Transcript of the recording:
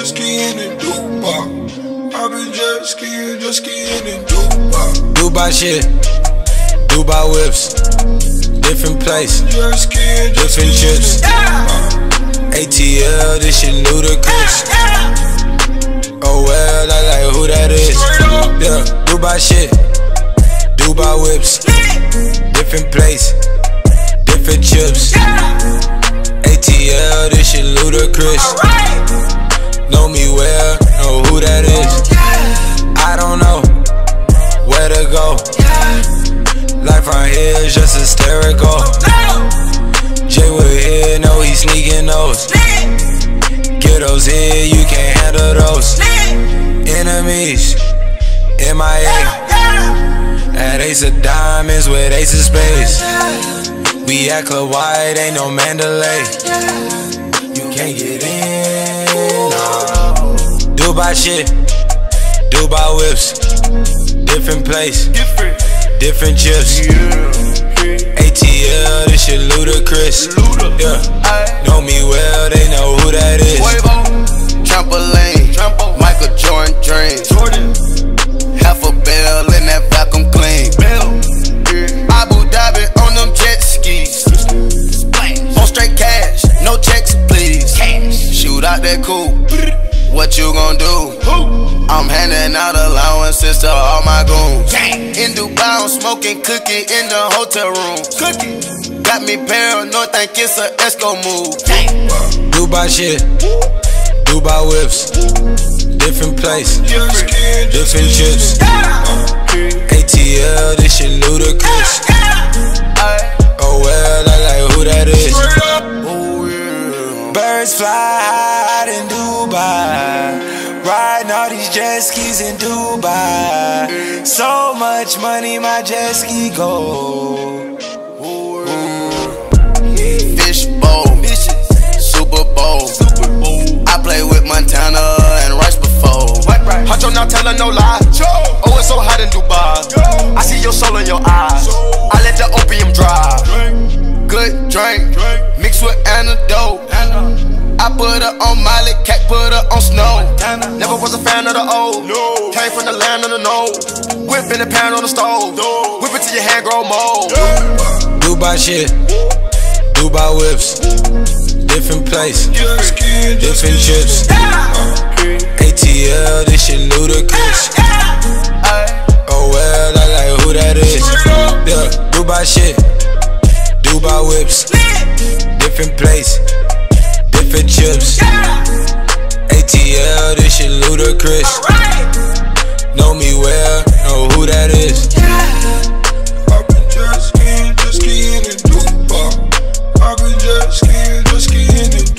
jet skiing in Dubai. I've been jet skiing, jet skiing in Dubai. Dubai shit, Dubai whips, different place, jet skiing, jet different chips. ATL, this shit ludicrous. Yeah. Oh well, I like who that is. Yeah, Dubai shit, Dubai whips, different place, different chips. ATL, this shit ludicrous. Around here just hysterical. Jay Wood here, know he sneaking those. Get those here, you can't handle those. Enemies, MIA. At Ace of Diamonds with Ace of Spades. We at Club White, ain't no Mandalay. You can't get in. No. Dubai shit, Dubai whips, different place, different chips. ATL, this shit ludicrous. Yeah, know me well, they know who that is. Trampoline, Michael Jordan dreams. Half a bell in that vacuum clean. Abu Dhabi on them jet skis. On straight cash, no checks, please. Shoot out that coupe. What you gon' do? I'm handing out allowances to all my goons. In smoking cookie in the hotel room. Cookie. Got me paranoid, think it's a Esco move. Dubai shit, Dubai whips, different place, different chips. ATL, this shit ludicrous. Oh well, I like who that is. Oh. Birds fly high in Dubai. Riding all these jet skis in Dubai. So much money, my jet ski go. Fish bowl, Super Bowl. I play with Montana and Rice before. Huncho not telling no lie. Oh, it's so hot in Dubai. I see your soul in your eyes. I let the opium drive. Good drink, mixed with antidote. I put her on Miley, cat put her on snow. Never was a fan of the old. No. Came from the land of the no. Whip in the pan on the stove. Whip it till your hand grow mold. Dubai shit, Dubai whips, different place, different chips. ATL, this shit ludicrous. Oh well, I like who that is. Yeah, Dubai shit, Dubai whips, different place, for chips. ATL, this shit ludicrous. Know me well, know who that is. I've been jet skiing, just skiing in Dubai. I've been jet skiing, just skiing in